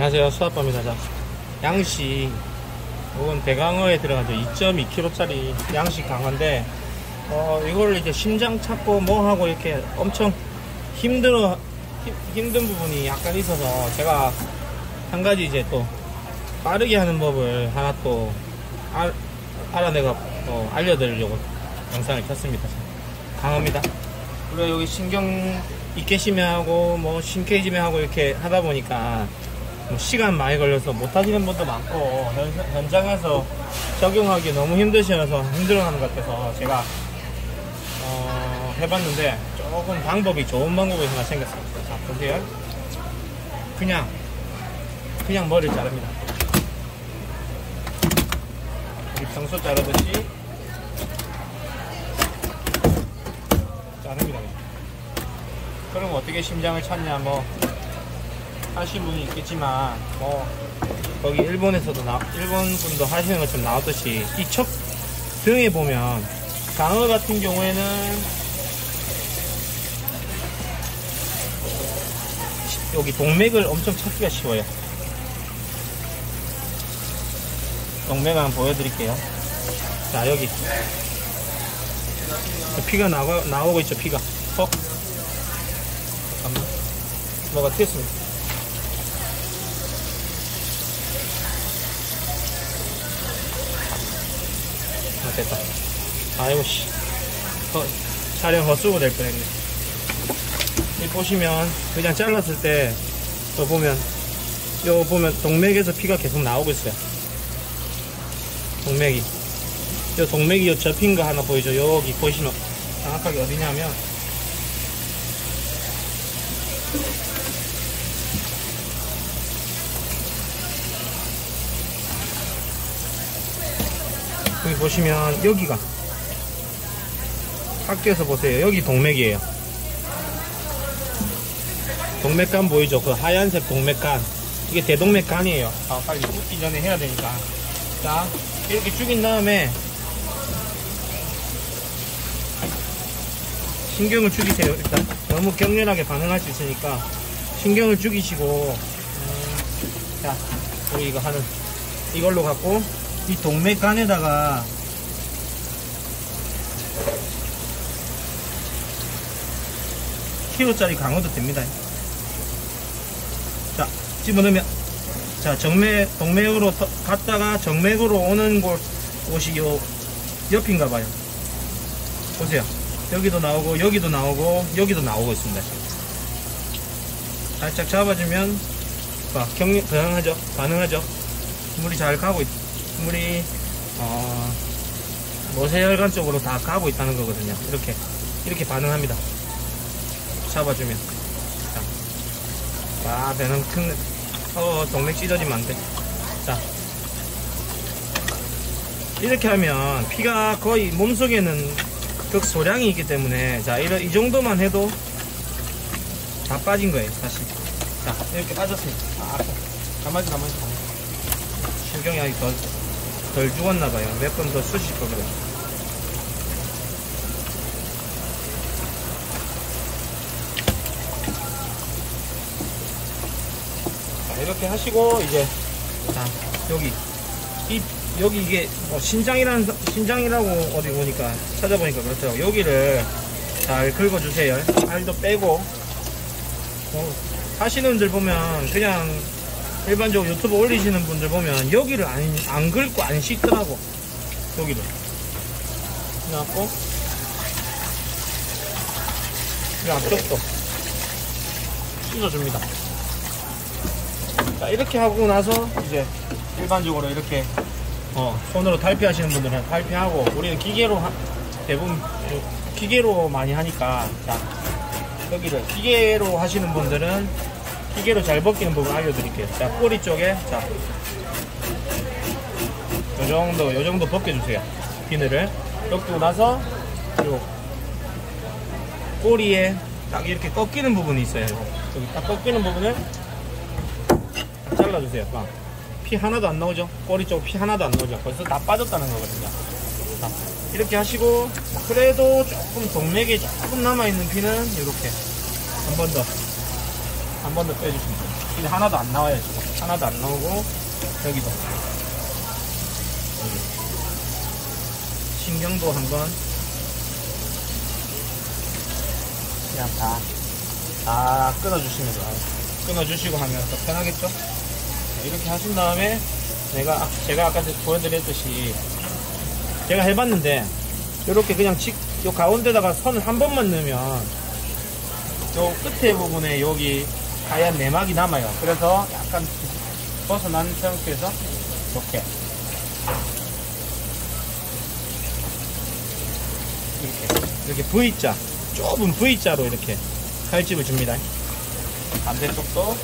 안녕하세요. 수아빠입니다. 자, 양식. 이건 대강어에 들어간 2.2kg짜리 양식 강어인데 어, 이걸 이제 심장 찾고 뭐 하고 이렇게 엄청 힘들어 힘, 힘든 부분이 약간 있어서 제가 한 가지 이제 또 빠르게 하는 법을 하나 또 알, 알아내가 또 알려드리려고 영상을 켰습니다. 강어입니다. 우리가 여기 신경 있게심해하고 뭐 신케이지매하고 이렇게 하다 보니까 뭐 시간 많이 걸려서 못 하시는 분도 많고 현, 현장에서 적용하기 너무 힘드셔서 힘들어하는 것 같아서 제가 어, 해봤는데 조금 방법이 좋은 방법이 하나 생겼습니다. 자 보세요. 그냥 그냥 머리를 자릅니다. 우리 평소 자르듯이 자릅니다. 그럼 어떻게 심장을 찾냐 뭐 하신 분이 있겠지만 뭐 거기 일본에서도 나 일본 분도 하시는 것처럼 나왔듯이 이 척 등에 보면 강어 같은 경우에는 여기 동맥을 엄청 찾기가 쉬워요. 동맥 한번 보여드릴게요. 자 여기 피가 나오, 나오고 있죠 피가 어? 잠깐만 뭐가 튀었습니다. 됐다. 아이고, 씨. 어, 촬영 헛수고 될 뻔했네. 이 보시면, 그냥 잘랐을 때, 또 보면, 요 보면 동맥에서 피가 계속 나오고 있어요. 동맥이. 요 동맥이 요 접힌 거 하나 보이죠? 여기 보시면, 정확하게 어디냐면, 여기 보시면 여기가 학교에서 보세요. 여기 동맥이에요. 동맥간 보이죠? 그 하얀색 동맥간. 이게 대동맥간이에요. 아 빨리 죽기 전에 해야 되니까. 자 이렇게 죽인 다음에 신경을 죽이세요. 일단 너무 격렬하게 반응할 수 있으니까 신경을 죽이시고 음, 자 우리 이거 하는 이걸로 갖고 이 동맥간에다가 키로짜리 강어도 됩니다. 자, 집어넣으면 자 정맥 동맥으로 터- 갔다가 정맥으로 오는 곳 곳이 요 옆인가 봐요. 보세요. 여기도 나오고 여기도 나오고 여기도 나오고 있습니다. 살짝 잡아주면 봐, 경 반응하죠. 반응하죠. 물이 잘 가고 있, 물이 어, 모세혈관 쪽으로 다 가고 있다는 거거든요. 이렇게 이렇게 반응합니다. 잡아주면 자, 아 배는 큰, 어 동맥 찢어지면 안 돼. 자 이렇게 하면 피가 거의 몸속에는 극소량이 있기 때문에 자 이런 이 정도만 해도 다 빠진 거예요 사실. 자 이렇게 빠졌습니다. 아. 가만히 가만히 가만히. 신경이 아직 덜, 덜 죽었나봐요. 몇 번더 쓰실 거 그래. 자, 이렇게 하시고, 이제, 자, 여기, 이, 여기 이게, 뭐 신장이라는, 사- 신장이라고 어디 보니까, 찾아보니까 그렇더라고. 여기를 잘 긁어주세요. 알도 빼고, 어, 하시는 분들 보면, 그냥, 일반적으로 유튜브 올리시는 분들 보면 여기를 안, 안 긁고 안 씻더라고. 여기를. 그래갖고 이 앞쪽도 씻어줍니다. 자 이렇게 하고 나서 이제 일반적으로 이렇게 어, 손으로 탈피하시는 분들은 탈피하고 우리는 기계로 하- 대부분 기계로 많이 하니까 자 여기를 기계로 하시는 분들은 기계로 잘 벗기는 부분 알려드릴게요. 자, 꼬리 쪽에, 자, 요 정도, 요 정도 벗겨주세요. 비늘을. 벗기고 나서, 요, 꼬리에 딱 이렇게 꺾이는 부분이 있어요. 여기 딱 꺾이는 부분을 딱 잘라주세요. 막. 피 하나도 안 나오죠? 꼬리 쪽 피 하나도 안 나오죠? 벌써 다 빠졌다는 거거든요. 자, 이렇게 하시고, 그래도 조금 동맥에 조금 남아있는 피는 이렇게 한 번 더. 한 번 더 빼주시면 돼요. 근데 하나도 안 나와요, 지금. 하나도 안 나오고 여기도 여기. 신경도 한 번 그냥 다, 다 끊어주시면 돼요. 끊어주시고 하면 더 편하겠죠? 네, 이렇게 하신 다음에 내가, 아- 제가 아까 보여드렸듯이 제가 해봤는데 이렇게 그냥 직, 요 가운데다가 선을 한 번만 넣으면 요 끝에 부분에 여기 하얀 내막이 남아요. 그래서 약간 벗어난 상태에서 이렇게 이렇게 이렇게 V자 좁은 V자로 이렇게 칼집을 줍니다. 반대쪽도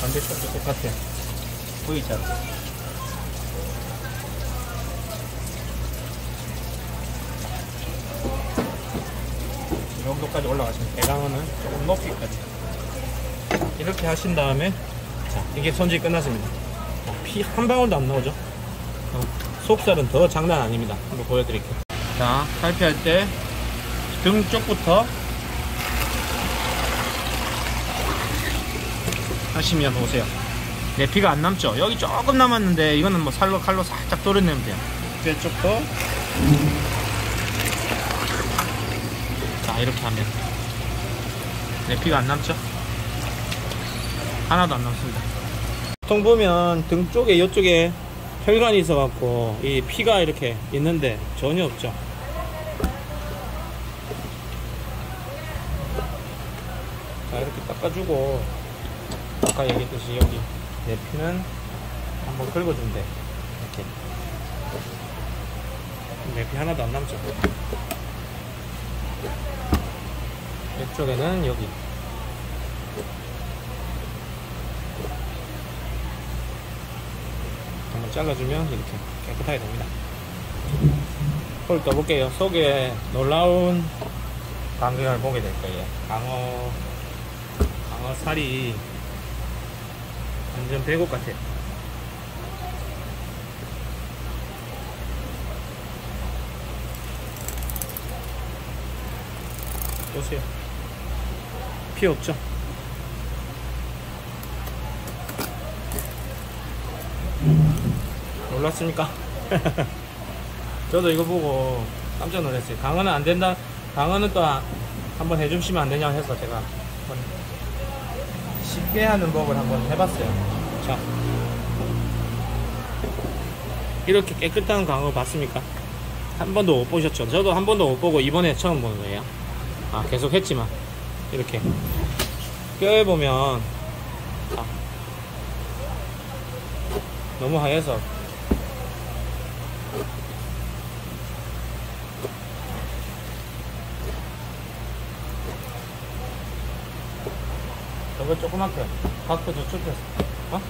반대쪽도 똑같아요. V자로. 이 정도까지 올라가시면 대강어는 조금 높이까지. 이렇게 하신 다음에 자 이게 손질 끝났습니다. 피 한 방울도 안 나오죠? 어, 속살은 더 장난 아닙니다. 한번 보여드릴게요. 자 탈피할 때 등 쪽부터 하시면 보세요. 내 피가 안 남죠? 여기 조금 남았는데 이거는 뭐 살로 칼로 살짝 도려내면 돼요. 뼈 쪽도. 자 이렇게 하면 내 피가 안 남죠? 하나도 안 남습니다. 보통 보면 등 쪽에 이쪽에 혈관이 있어 갖고 이 피가 이렇게 있는데 전혀 없죠. 자 이렇게 닦아주고 아까 얘기했듯이 여기 내 피는 한번 긁어준대 이렇게. 내피 하나도 안 남죠 이쪽에는 여기. 한번 잘라주면 이렇게 깨끗하게 됩니다. 홀 떠볼게요. 속에 놀라운 광경을 보게 될 거예요. 강어 강어 살이 완전 배곡 같아요. 보세요 피 없죠 놀랐습니까? 저도 이거 보고 깜짝 놀랐어요 강어는 안 된다 강어는 또 한번 해주시면 안 되냐고 해서 제가 쉽게 하는 법을 한번 해봤어요 자 이렇게 깨끗한 강어 봤습니까? 한 번도 못 보셨죠? 저도 한 번도 못 보고 이번에 처음 보는 거예요 아 계속 했지만 이렇게 뼈에 보면 아, 너무 하얘서 저거 조그맣게 각도 저쪽에서 어?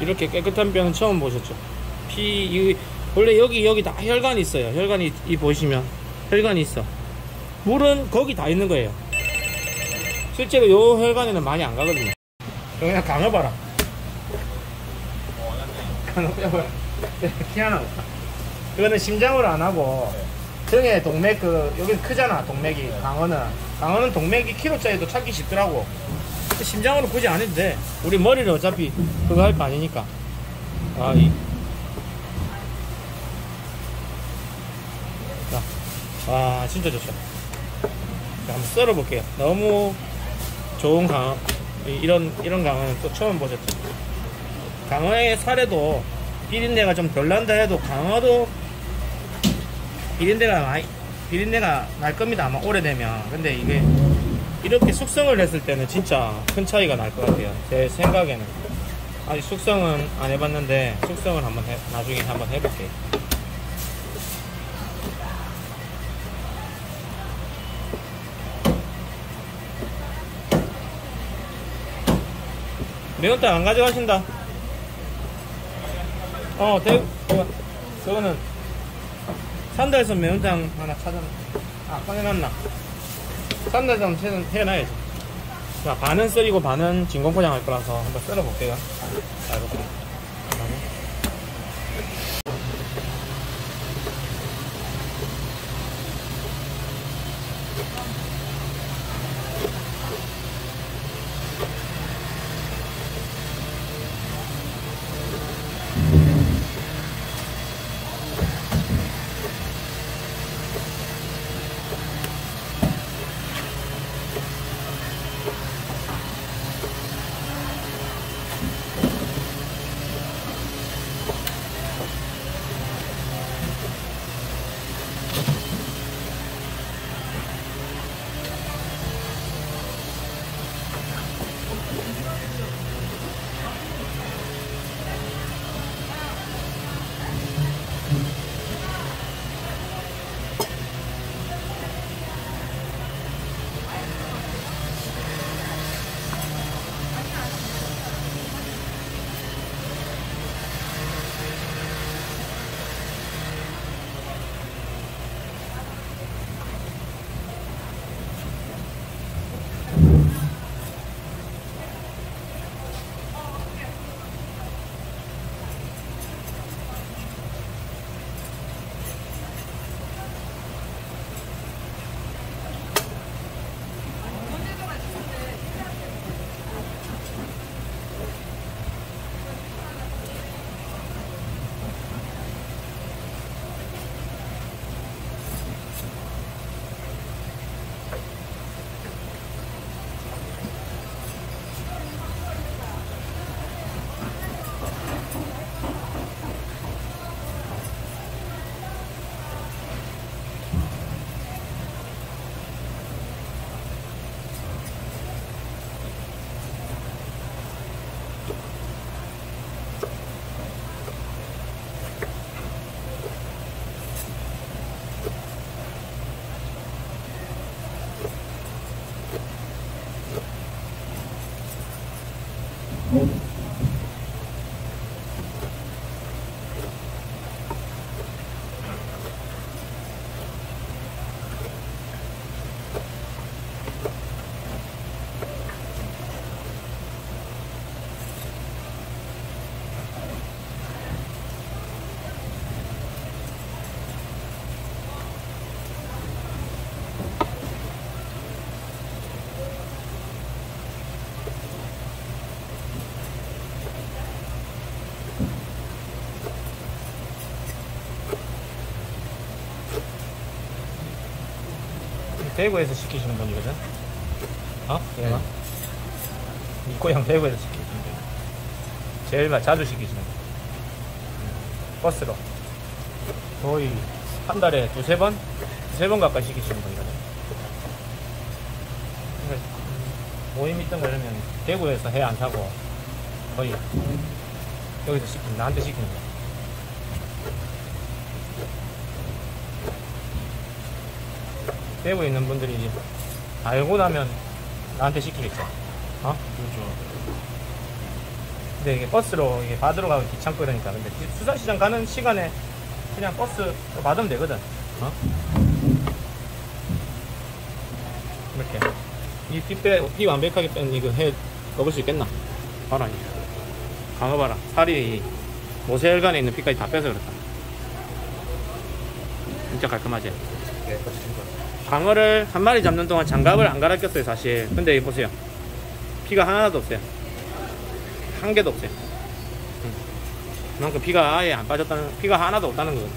이렇게 깨끗한 뼈는 처음 보셨죠? 피, 이, 원래 여기, 여기 다 혈관이 있어요. 혈관이, 이 보시면. 혈관이 있어. 물은 거기 다 있는 거예요. 실제로 요 혈관에는 많이 안 가거든요. 그냥 강어 봐라. 강어 뼈 봐라. 희한하고. 이거는 심장으로 안 하고, 등에 동맥, 그, 여기는 크잖아, 동맥이. 강어는. 강어는 동맥이 키로짜리도 찾기 쉽더라고. 심장으로 굳이 안 해도 돼. 우리 머리를 어차피 그거 할 거 아니니까. 아, 이. 자, 와, 진짜 좋죠. 자, 한번 썰어 볼게요. 너무 좋은 강어. 이- 이런, 이런 강어는 또 처음 보셨죠. 강어의 살에도 비린내가 좀 덜 난다 해도 강어도 비린내가 많이, 비린내가 날 겁니다. 아마 오래되면. 근데 이게 이렇게 숙성을 했을 때는 진짜 큰 차이가 날 것 같아요. 제 생각에는. 아직 숙성은 안 해봤는데 숙성을 한번 해, 나중에 한번 해볼게요. 매운탕 안 가져가신다. 어, 대, 어, 그거는 산달섬 매운탕 하나 찾아 아 꺼내놨나 해는 해놔야지. 자 반은 썰이고 반은 진공 포장 할 거라서 한번 썰어볼게요. 자 이렇게 대구에서 시키시는 분이거든. 어? 얘가? 이 고향 대구에서 시키시는 분. 제일 마- 자주 시키시는 분. 버스로. 거의 한 달에 두세 번? 두세 번 가까이 시키시는 분이거든. 모임 있던 거 이러면 대구에서 해안 사고 거의 여기서 시키는, 나한테 시키는 거야. 대구에 있는 분들이 알고 나면 나한테 시키겠죠. 어? 그렇죠. 근데 이게 버스로 이게 받으러 가기 귀찮고 이러니까 근데 수산시장 가는 시간에 그냥 버스 받으면 되거든. 어? 이렇게 이 빗배 비 완벽하게 뺀 이거 해 먹을 수 있겠나? 봐라 이 강어 봐라 살이 모세혈관에 있는 피까지 다 빼서 그렇다. 진짜 깔끔하지? 예, 그렇습니다. 방어를 한 마리 잡는 동안 장갑을 안 갈아 꼈어요 사실. 근데 이 보세요. 피가 하나도 없어요. 한 개도 없어요. 음. 그만큼 피가 아예 안 빠졌다는 피가 하나도 없다는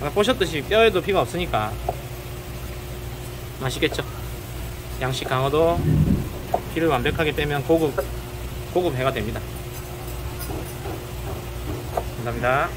아까 보셨듯이 뼈에도 피가 없으니까. 맛있겠죠? 양식 강어도 피를 완벽하게 빼면 고급 고급 회가 됩니다. 감사합니다